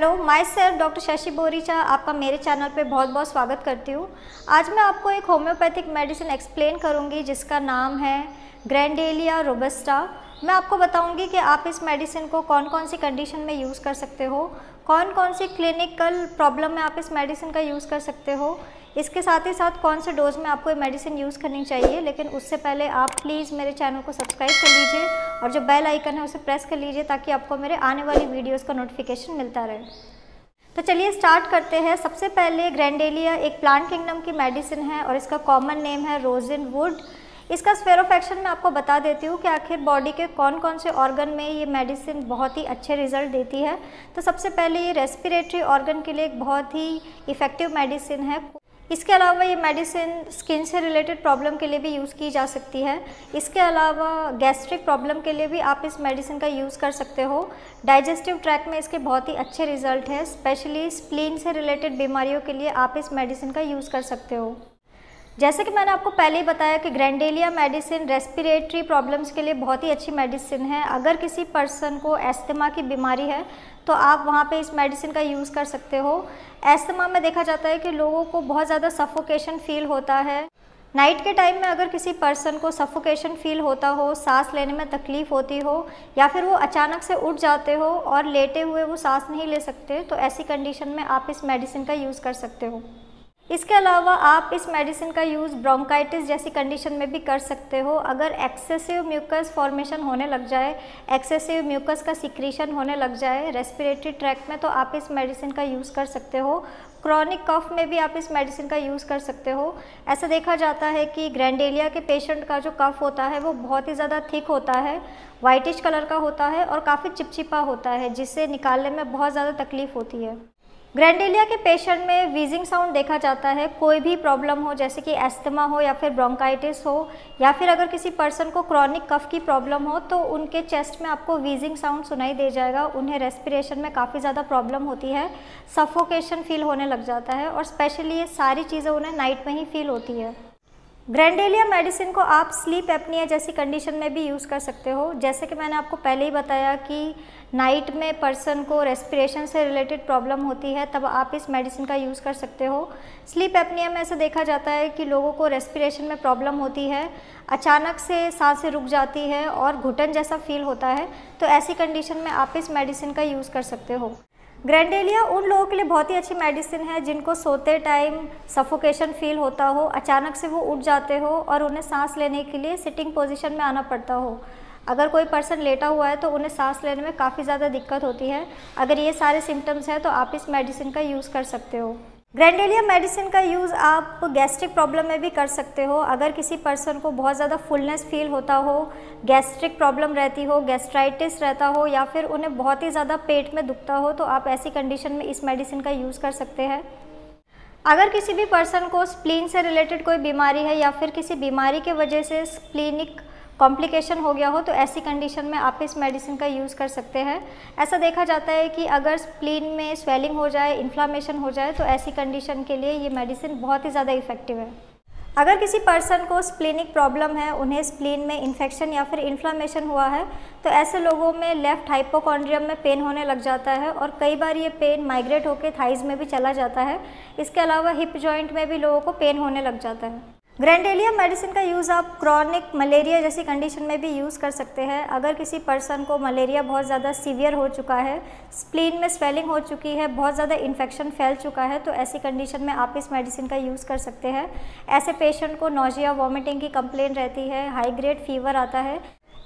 Hello myself, doctor Shashi Boricha, आपका मेरे channel पे बहुत बहुत स्वागत करती हूँ। आज मैं आपको एक होम्योपैथिक मेडिसिन एक्सप्लेन करूँगी, जिसका नाम है ग्रैंडेलिया रोबस्टा। मैं आपको बताऊँगी कि आप इस मेडिसिन को कौन कौन सी कंडीशन में यूज़ कर सकते हो कौन कौन सी क्लिनिकल प्रॉब्लम में आप इस मेडिसिन का यूज़ कर सकते हो इसके साथ ही साथ कौन से डोज में आपको ये मेडिसिन यूज़ करनी चाहिए, लेकिन उससे पहले आप प्लीज़ मेरे चैनल को सब्सक्राइब कर लीजिए और जो बेल आइकन है उसे प्रेस कर लीजिए ताकि आपको मेरे आने वाली वीडियोज़ का नोटिफिकेशन मिलता रहे। तो चलिए स्टार्ट करते हैं। सबसे पहले ग्रैंडेलिया एक प्लांट किंगडम की मेडिसिन है और इसका कॉमन नेम है रोजिन वुड इसका स्फेरोफेक्शन मैं आपको बता देती हूँ कि आखिर बॉडी के कौन कौन से ऑर्गन में ये मेडिसिन बहुत ही अच्छे रिज़ल्ट देती है। तो सबसे पहले ये रेस्पिरेटरी ऑर्गन के लिए एक बहुत ही इफ़ेक्टिव मेडिसिन है। इसके अलावा ये मेडिसिन स्किन से रिलेटेड प्रॉब्लम के लिए भी यूज़ की जा सकती है। इसके अलावा गैस्ट्रिक प्रॉब्लम के लिए भी आप इस मेडिसिन का यूज़ कर सकते हो। डाइजेस्टिव ट्रैक में इसके बहुत ही अच्छे रिज़ल्ट हैं स्पेशली स्प्लीन से रिलेटेड बीमारियों के लिए आप इस मेडिसिन का यूज़ कर सकते हो। जैसे कि मैंने आपको पहले ही बताया कि ग्रैंडेलिया मेडिसिन रेस्पिरेटरी प्रॉब्लम्स के लिए बहुत ही अच्छी मेडिसिन है। अगर किसी पर्सन को एस्थमा की बीमारी है तो आप वहाँ पे इस मेडिसिन का यूज़ कर सकते हो। एस्थमा में देखा जाता है कि लोगों को बहुत ज़्यादा सफोकेशन फील होता है। नाइट के टाइम में अगर किसी पर्सन को सफोकेशन फील होता हो, सांस लेने में तकलीफ़ होती हो, या फिर वो अचानक से उठ जाते हो और लेटे हुए वो सांस नहीं ले सकते तो ऐसी कंडीशन में आप इस मेडिसिन का यूज़ कर सकते हो। इसके अलावा आप इस मेडिसिन का यूज़ ब्रोंकाइटिस जैसी कंडीशन में भी कर सकते हो। अगर एक्सेसिव म्यूकस फॉर्मेशन होने लग जाए, एक्सेसिव म्यूकस का सिक्रीशन होने लग जाए रेस्पिरेटरी ट्रैक में तो आप इस मेडिसिन का यूज़ कर सकते हो। क्रॉनिक कफ में भी आप इस मेडिसिन का यूज़ कर सकते हो। ऐसा देखा जाता है कि ग्रैंडेलिया के पेशेंट का जो कफ होता है, वो बहुत ही ज़्यादा थिक होता है वाइटिश कलर का होता है और काफ़ी चिपचिपा होता है, जिससे निकालने में बहुत ज़्यादा तकलीफ़ होती है। ग्रैंडेलिया के पेशेंट में वीजिंग साउंड देखा जाता है। कोई भी प्रॉब्लम हो, जैसे कि एस्थमा हो या फिर ब्रोंकाइटिस हो, या फिर अगर किसी पर्सन को क्रॉनिक कफ की प्रॉब्लम हो तो उनके चेस्ट में आपको वीजिंग साउंड सुनाई दे जाएगा। उन्हें रेस्पिरेशन में काफ़ी ज़्यादा प्रॉब्लम होती है। सफोकेशन फील होने लग जाता है और स्पेशली ये सारी चीज़ें उन्हें नाइट में ही फील होती है। ग्रैंडेलिया मेडिसिन को आप स्लीप एपनिया जैसी कंडीशन में भी यूज़ कर सकते हो। जैसे कि मैंने आपको पहले ही बताया कि नाइट में पर्सन को रेस्पिरेशन से रिलेटेड प्रॉब्लम होती है, तब आप इस मेडिसिन का यूज़ कर सकते हो। स्लीप एपनिया में ऐसा देखा जाता है कि लोगों को रेस्पिरेशन में प्रॉब्लम होती है, अचानक से साँसें रुक जाती है और घुटन जैसा फील होता है तो ऐसी कंडीशन में आप इस मेडिसिन का यूज़ कर सकते हो। ग्रैंडेलिया उन लोगों के लिए बहुत ही अच्छी मेडिसिन है जिनको सोते टाइम सफोकेशन फील होता हो, अचानक से वो उठ जाते हो और उन्हें सांस लेने के लिए सिटिंग पोजीशन में आना पड़ता हो। अगर कोई पर्सन लेटा हुआ है तो उन्हें सांस लेने में काफ़ी ज़्यादा दिक्कत होती है। अगर ये सारे सिम्टम्स हैं तो आप इस मेडिसिन का यूज़ कर सकते हो। ग्रैंडेलिया मेडिसिन का यूज़ आप गैस्ट्रिक प्रॉब्लम में भी कर सकते हो। अगर किसी पर्सन को बहुत ज़्यादा फुलनेस फील होता हो गैस्ट्रिक प्रॉब्लम रहती हो गैस्ट्राइटिस रहता हो या फिर उन्हें बहुत ही ज़्यादा पेट में दुखता हो तो आप ऐसी कंडीशन में इस मेडिसिन का यूज़ कर सकते हैं। अगर किसी भी पर्सन को स्प्लीन से रिलेटेड कोई बीमारी है या फिर किसी बीमारी के वजह से स्प्लीनिक कॉम्प्लिकेशन हो गया हो तो ऐसी कंडीशन में आप इस मेडिसिन का यूज़ कर सकते हैं। ऐसा देखा जाता है कि अगर स्प्लीन में स्वेलिंग हो जाए इन्फ्लामेशन हो जाए तो ऐसी कंडीशन के लिए ये मेडिसिन बहुत ही ज़्यादा इफ़ेक्टिव है। अगर किसी पर्सन को स्प्लिनिक प्रॉब्लम है, उन्हें स्प्लीन में इन्फेक्शन या फिर इन्फ्लामेशन हुआ है तो ऐसे लोगों में लेफ़्ट हाइपोकॉन्ड्रियम में पेन होने लग जाता है और कई बार ये पेन माइग्रेट होकर थाइज़ में भी चला जाता है। इसके अलावा हिप जॉइंट में भी लोगों को पेन होने लग जाता है। ग्रैंडेलिया मेडिसिन का यूज़ आप क्रॉनिक मलेरिया जैसी कंडीशन में भी यूज़ कर सकते हैं। अगर किसी पर्सन को मलेरिया बहुत ज़्यादा सीवियर हो चुका है स्प्लीन में स्वेलिंग हो चुकी है, बहुत ज़्यादा इन्फेक्शन फैल चुका है तो ऐसी कंडीशन में आप इस मेडिसिन का यूज़ कर सकते हैं। ऐसे पेशेंट को नोजिया वॉमिटिंग की कंप्लेन रहती है हाई ग्रेड फीवर आता है।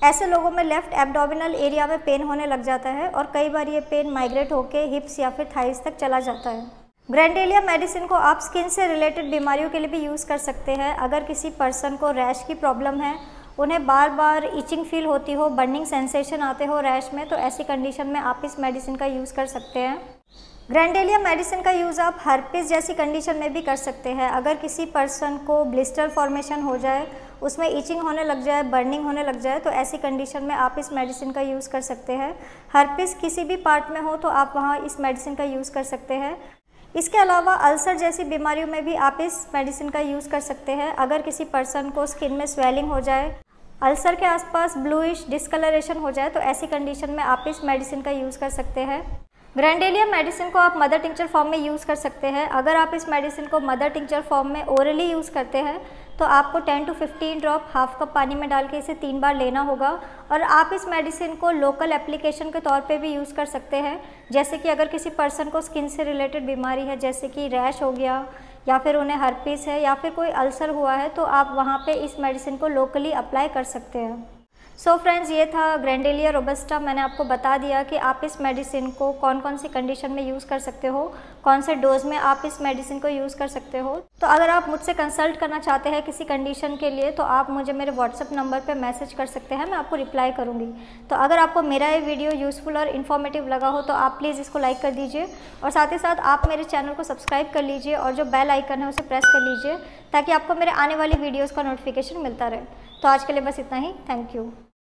ऐसे लोगों में लेफ़्ट एब्डोमिनल एरिया में पेन होने लग जाता है और कई बार ये पेन माइग्रेट होकर हिप्स या फिर थाइस तक चला जाता है। ग्रैंडेलिया मेडिसिन को आप स्किन से रिलेटेड बीमारियों के लिए भी यूज़ कर सकते हैं। अगर किसी पर्सन को रैश की प्रॉब्लम है, उन्हें बार बार इचिंग फील होती हो बर्निंग सेंसेशन आते हो रैश में तो ऐसी कंडीशन में आप इस मेडिसिन का यूज़ कर सकते हैं। ग्रैंडेलिया मेडिसिन का यूज़ आप हर्पिस जैसी कंडीशन में भी कर सकते हैं। अगर किसी पर्सन को ब्लिस्टर फॉर्मेशन हो जाए, उसमें ईचिंग होने लग जाए बर्निंग होने लग जाए तो ऐसी कंडीशन में आप इस मेडिसिन का यूज़ कर सकते हैं। हर्पिस किसी भी पार्ट में हो तो आप वहाँ इस मेडिसिन का यूज़ कर सकते हैं। इसके अलावा अल्सर जैसी बीमारियों में भी आप इस मेडिसिन का यूज़ कर सकते हैं। अगर किसी पर्सन को स्किन में स्वेलिंग हो जाए, अल्सर के आसपास ब्लूइश डिस्कलरेशन हो जाए तो ऐसी कंडीशन में आप इस मेडिसिन का यूज़ कर सकते हैं। ग्रैंडेलिया मेडिसिन को आप मदर टिंचर फॉर्म में यूज़ कर सकते हैं। अगर आप इस मेडिसिन को मदर टिंचर फॉर्म में ओरली यूज़ करते हैं तो आपको 10 टू 15 ड्रॉप हाफ़ कप पानी में डाल के इसे तीन बार लेना होगा। और आप इस मेडिसिन को लोकल एप्लीकेशन के तौर पे भी यूज़ कर सकते हैं। जैसे कि अगर किसी पर्सन को स्किन से रिलेटेड बीमारी है, जैसे कि रैश हो गया, या फिर उन्हें हर्पीस है, या फिर कोई अल्सर हुआ है तो आप वहाँ पर इस मेडिसिन को लोकली अप्लाई कर सकते हैं। सो so फ्रेंड्स ये था ग्रैंडेलिया रोबस्टा मैंने आपको बता दिया कि आप इस मेडिसिन को कौन कौन सी कंडीशन में यूज़ कर सकते हो, कौन से डोज में आप इस मेडिसिन को यूज़ कर सकते हो। तो अगर आप मुझसे कंसल्ट करना चाहते हैं किसी कंडीशन के लिए तो आप मुझे मेरे व्हाट्सअप नंबर पर मैसेज कर सकते हैं, मैं आपको रिप्लाई करूँगी। तो अगर आपको मेरा ये वीडियो यूज़फुल और इन्फॉर्मेटिव लगा हो तो आप प्लीज़ इसको लाइक कर दीजिए और साथ ही साथ आप मेरे चैनल को सब्सक्राइब कर लीजिए और जो बेल आइकन है, उसे प्रेस कर लीजिए ताकि आपको मेरे आने वाली वीडियोज़ का नोटिफिकेशन मिलता रहे। तो आज के लिए बस इतना ही। Thank you